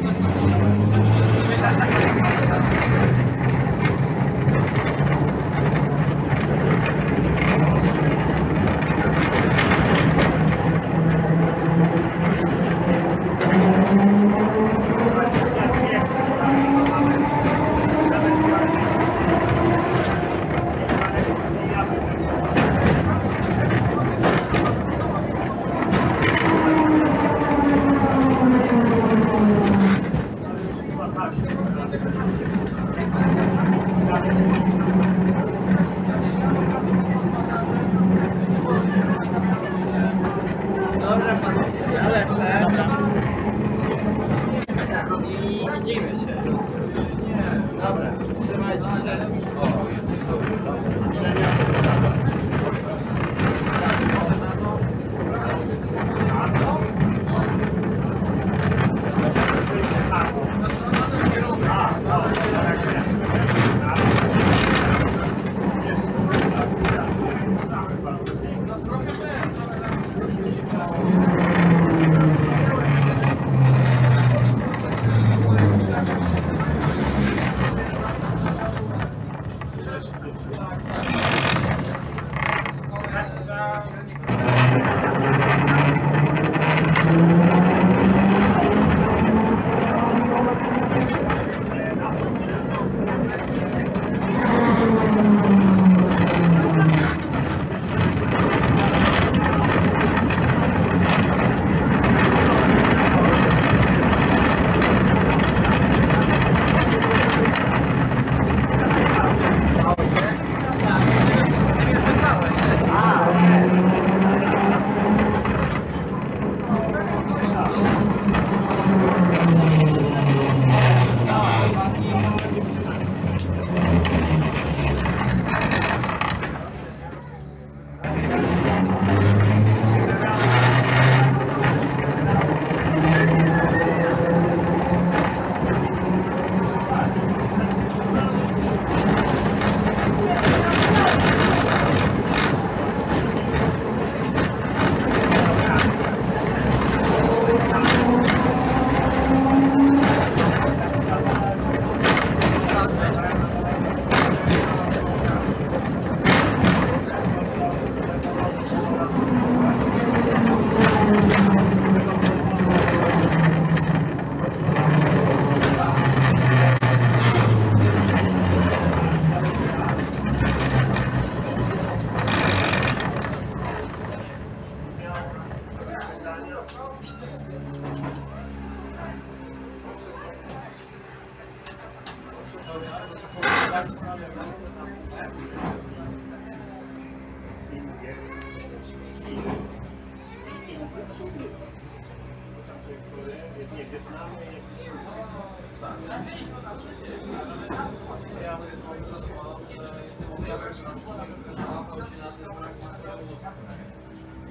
Thank you.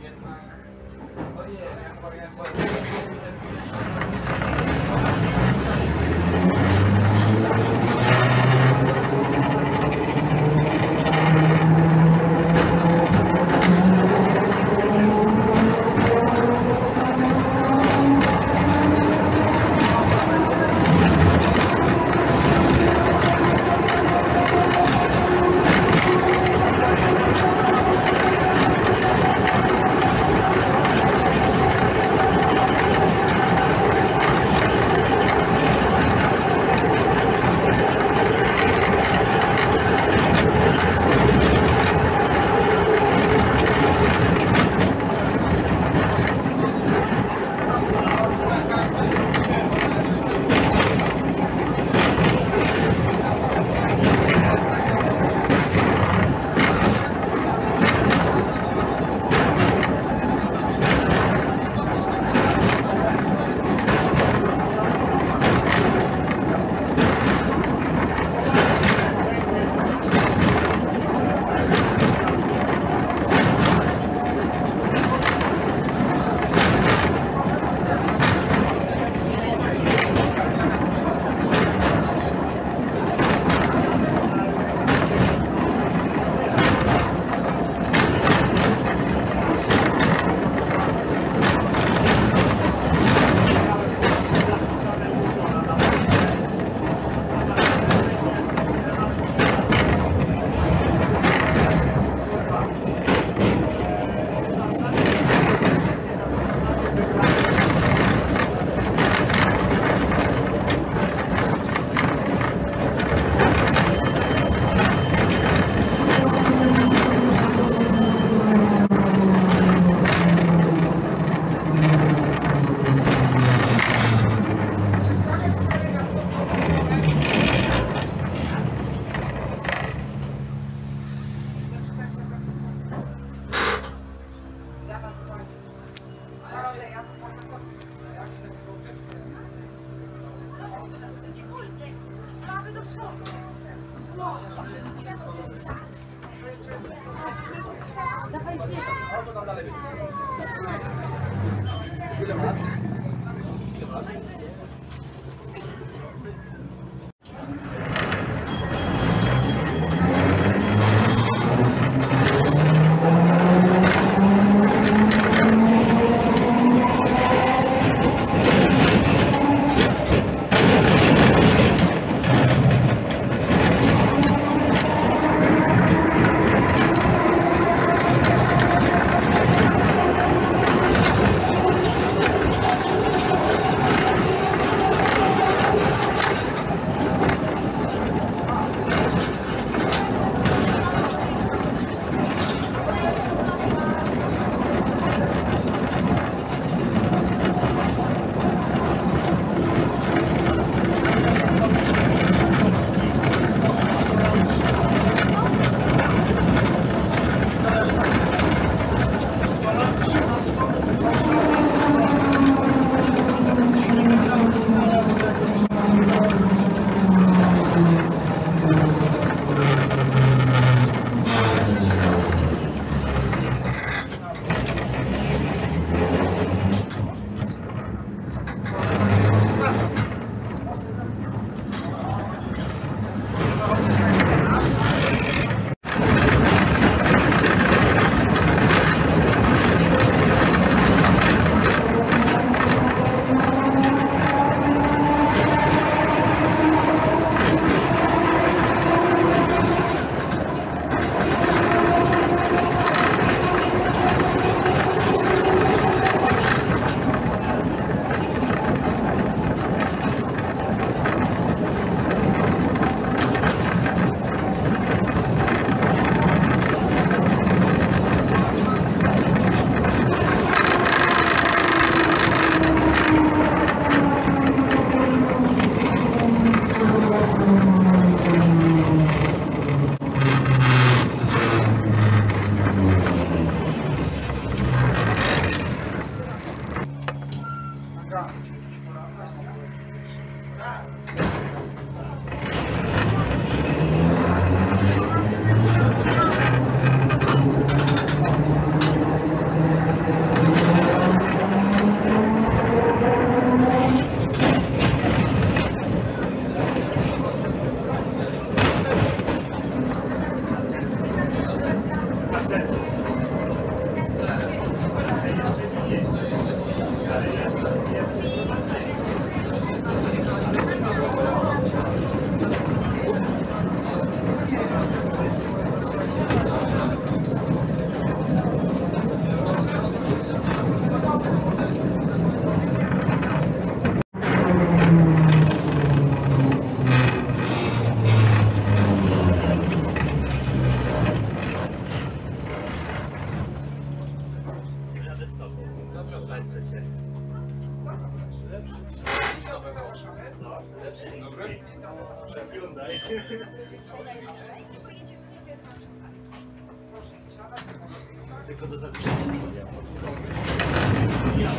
Jednak, to nie, jak Thank you. tylko do zawieszenia. Ja.